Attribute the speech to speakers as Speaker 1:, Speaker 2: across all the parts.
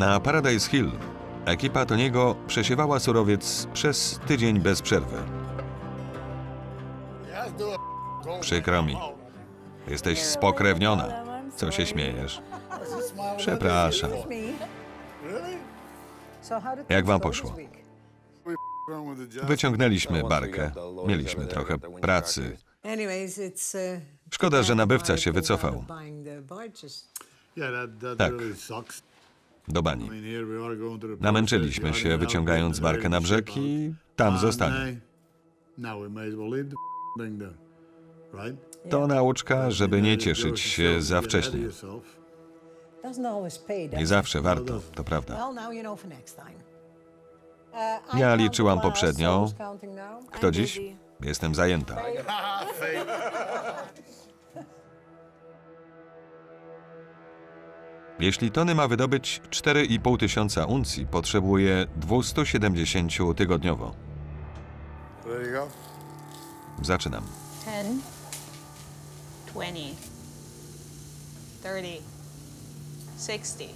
Speaker 1: Na Paradise Hill ekipa Toniego przesiewała surowiec przez tydzień bez przerwy. Przykro mi. Jesteś spokrewniona. Co się śmiejesz? Przepraszam. Jak wam poszło? Wyciągnęliśmy barkę. Mieliśmy trochę pracy. Szkoda, że nabywca się wycofał Tak. Do bani. Namęczyliśmy się wyciągając barkę na brzeg i tam zostanie. To nauczka, żeby nie cieszyć się za wcześnie. Nie zawsze warto, to prawda. Ja liczyłam poprzednio. Kto dziś? Jestem zajęta. Jeśli Tony ma wydobyć 4,5 tysiąca uncji, potrzebuje 270 tygodniowo. Zaczynam.
Speaker 2: 10, 20, 30, 60,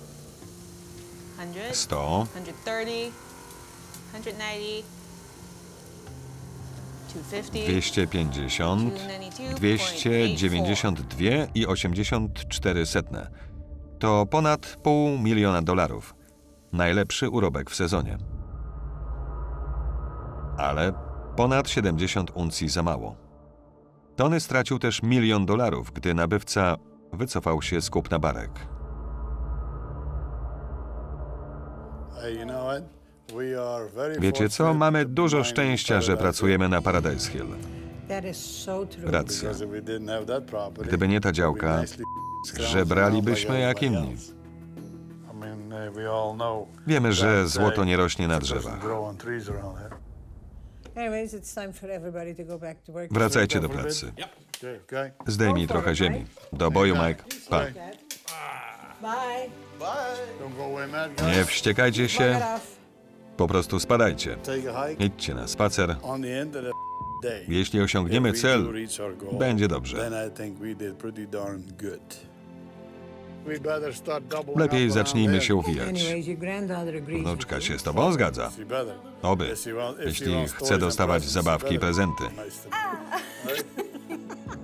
Speaker 2: 100,
Speaker 1: 100,
Speaker 2: 130, 190, 250,
Speaker 1: 250, 292 i 84 setne. To ponad pół miliona dolarów. Najlepszy urobek w sezonie. Ale ponad 70 uncji za mało. Tony stracił też milion dolarów, gdy nabywca wycofał się z kupna barek. Wiecie co? Mamy dużo szczęścia, że pracujemy na Paradise Hill. Racja. Gdyby nie ta działka, żebralibyśmy jak inni. Wiemy, że złoto nie rośnie na drzewach. Wracajcie do pracy. Zdejmij trochę ziemi. Do boju, Mike. Pa. Nie wściekajcie się, po prostu spadajcie. Idźcie na spacer. Jeśli osiągniemy cel, będzie dobrze. Lepiej zacznijmy się uwijać. Wnuczka się z tobą zgadza. Oby, jeśli chce dostawać zabawki i prezenty.